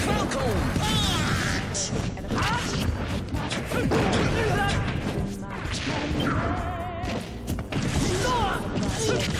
Falcon! Let's go.